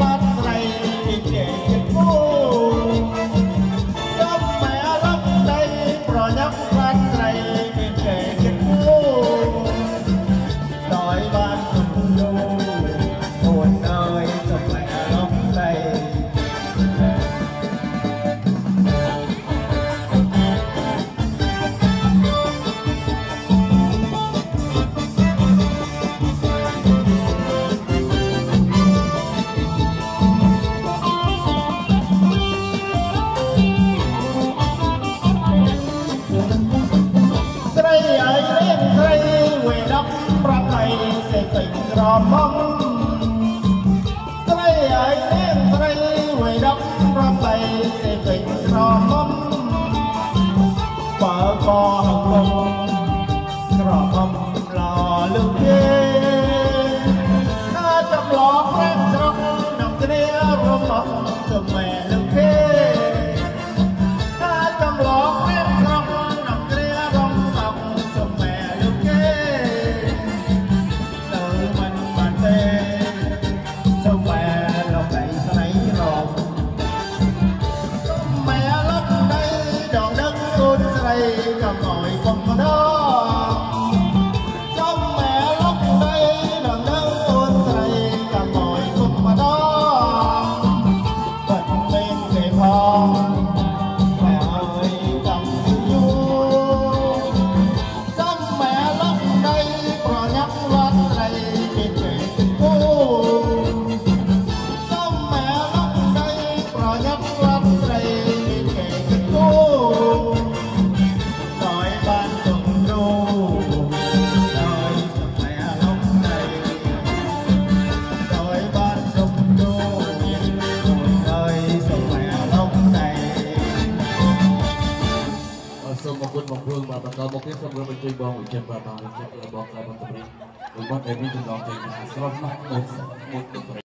បាត់ត្រៃពីចេ ក្រមុំស្រីឲ្យនាងស្រីវ័យ10 8សេវិចក្រមុំ cho ngồi cùng đó trong mẹ lúc đây là nắng tuôn thầy cả ngồi cùng đó bệnh lên thì phong ព្រមអញ្ជើញបងវិចិត្របាទបងវិចិត្ររបស់ក្រមតរិទ្ធរបស់ដែលមានចំណងជើងអាស្រមមកមុខមុខ